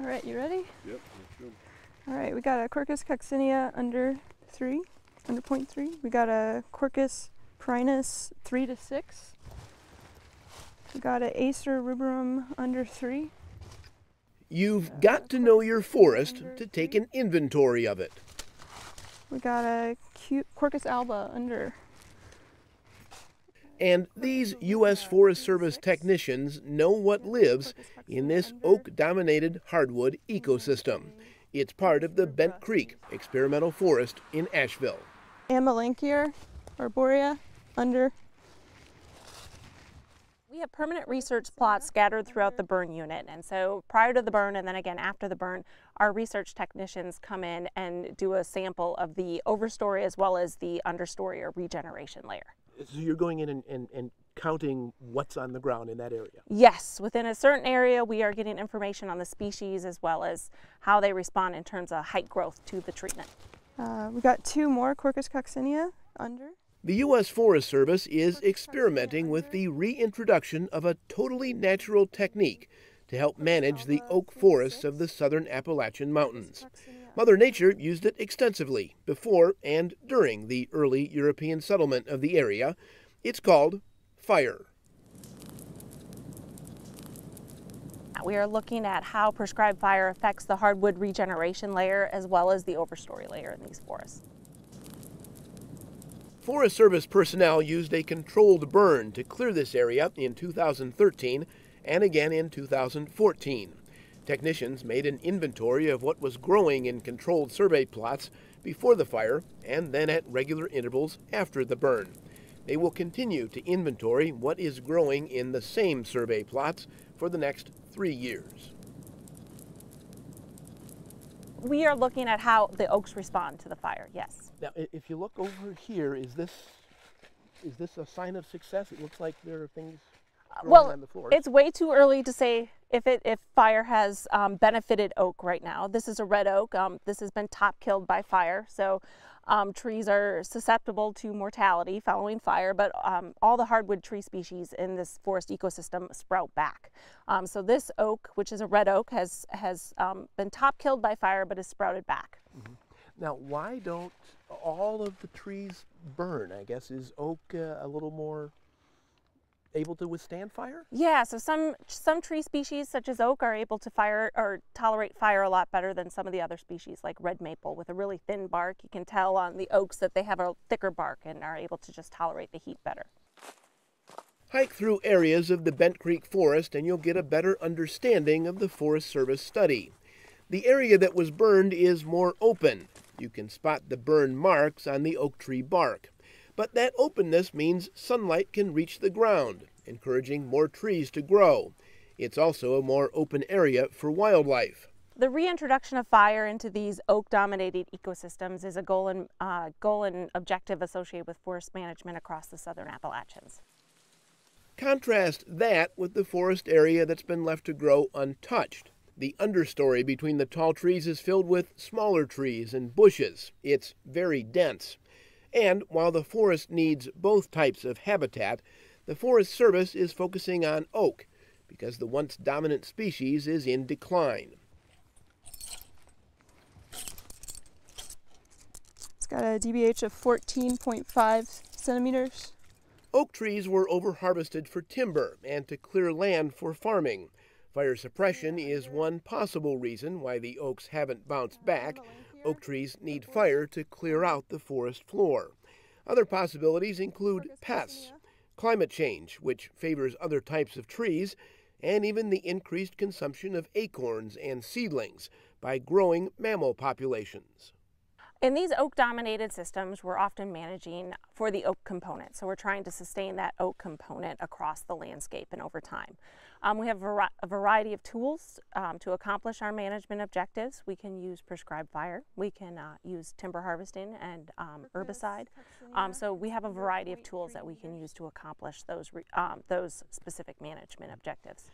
All right, you ready? Yep, that's good. All right, we got a Quercus coccinea under three, under point three. We got a Quercus prinus three to six. We got a Acer rubrum under three. You've uh, got to know your forest to take an inventory of it. We got a cute Quercus alba under. And these U.S. Forest Service technicians know what lives in this oak dominated hardwood ecosystem. It's part of the Bent Creek Experimental Forest in Asheville. Amelanchier arborea under. We have permanent research plots scattered throughout the burn unit. And so prior to the burn and then again after the burn, our research technicians come in and do a sample of the overstory as well as the understory or regeneration layer. So you're going in and, and, and counting what's on the ground in that area? Yes, within a certain area, we are getting information on the species as well as how they respond in terms of height growth to the treatment. Uh, we got two more Quercus coccinea under. The U.S. Forest Service is experimenting with the reintroduction of a totally natural technique to help manage the oak forests of the southern Appalachian Mountains. Mother Nature used it extensively before and during the early European settlement of the area. It's called fire. We are looking at how prescribed fire affects the hardwood regeneration layer as well as the overstory layer in these forests. Forest Service personnel used a controlled burn to clear this area in 2013 and again in 2014. Technicians made an inventory of what was growing in controlled survey plots before the fire and then at regular intervals after the burn. They will continue to inventory what is growing in the same survey plots for the next three years. We are looking at how the oaks respond to the fire, yes. Now, if you look over here, is this is this a sign of success? It looks like there are things well, it's way too early to say if it if fire has um, benefited oak right now. This is a red oak. Um, this has been top killed by fire, so um, trees are susceptible to mortality following fire. But um, all the hardwood tree species in this forest ecosystem sprout back. Um, so this oak, which is a red oak, has has um, been top killed by fire, but has sprouted back. Mm -hmm. Now, why don't all of the trees burn? I guess is oak uh, a little more able to withstand fire? Yeah, so some some tree species such as oak are able to fire or tolerate fire a lot better than some of the other species like red maple with a really thin bark. You can tell on the oaks that they have a thicker bark and are able to just tolerate the heat better. Hike through areas of the Bent Creek Forest and you'll get a better understanding of the Forest Service study. The area that was burned is more open. You can spot the burn marks on the oak tree bark. But that openness means sunlight can reach the ground, encouraging more trees to grow. It's also a more open area for wildlife. The reintroduction of fire into these oak-dominated ecosystems is a goal and, uh, goal and objective associated with forest management across the southern Appalachians. Contrast that with the forest area that's been left to grow untouched. The understory between the tall trees is filled with smaller trees and bushes. It's very dense. And while the forest needs both types of habitat, the Forest Service is focusing on oak because the once dominant species is in decline. It's got a DBH of 14.5 centimeters. Oak trees were overharvested for timber and to clear land for farming. Fire suppression is one possible reason why the oaks haven't bounced back, Oak trees need fire to clear out the forest floor. Other possibilities include pests, climate change, which favors other types of trees, and even the increased consumption of acorns and seedlings by growing mammal populations. In these oak dominated systems, we're often managing for the oak component. So we're trying to sustain that oak component across the landscape and over time. Um, we have a, variety of tools um, to accomplish our management objectives. We can use prescribed fire. We can uh, use timber harvesting and um, herbicide. Um, so we have a variety of tools that we can use to accomplish those, um, those specific management objectives.